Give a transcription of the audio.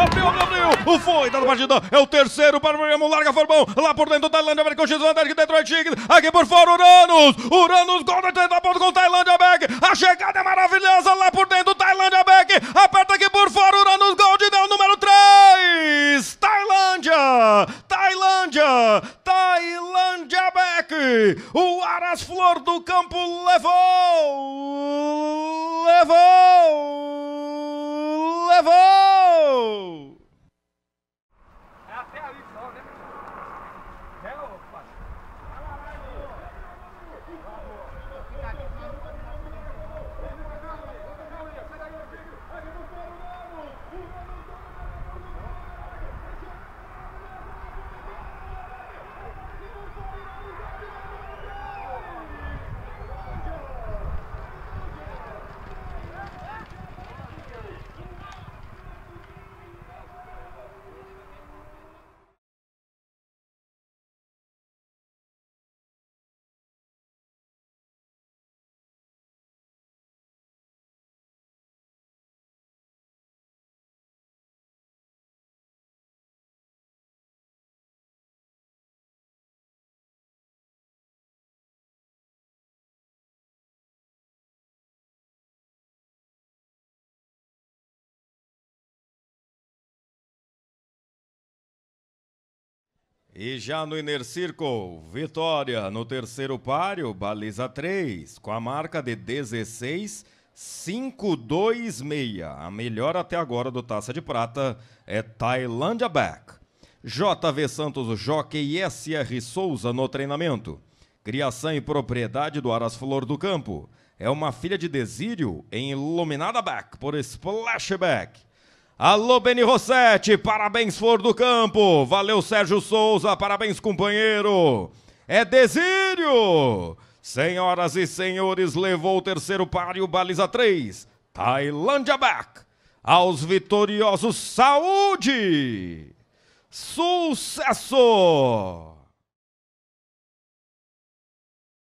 abriu, abriu, foi, tá na partida, é o terceiro para o William, larga Formão, lá por dentro, Tailândia com X Vantage, Detroit Tigre, aqui por fora, Uranus, Uranus, gol da 30 pontos com Tailândia Beck, a chegada é maravilhosa, lá por dentro, Tailândia Beck, aperta aqui por fora, Uranus, gol de Del número 3, Tailândia, Tailândia, Tailândia Beck, o Aras Flor do Campo levou, levou. É até ali só, né? É, ô, pai. E já no Inner Circle, vitória no terceiro páreo, baliza 3, com a marca de 16 526. A melhor até agora do Taça de Prata é Tailândia Back. JV Santos Jockey e SR Souza no treinamento. Criação e propriedade do Aras Flor do Campo. É uma filha de Desírio em Iluminada Back por Splashback. Alô, Beni Rossetti, parabéns, Flor do Campo. Valeu, Sérgio Souza, parabéns, companheiro. É Desírio. Senhoras e senhores, levou o terceiro páreo, baliza 3. Tailândia Back. Aos vitoriosos, saúde! Sucesso!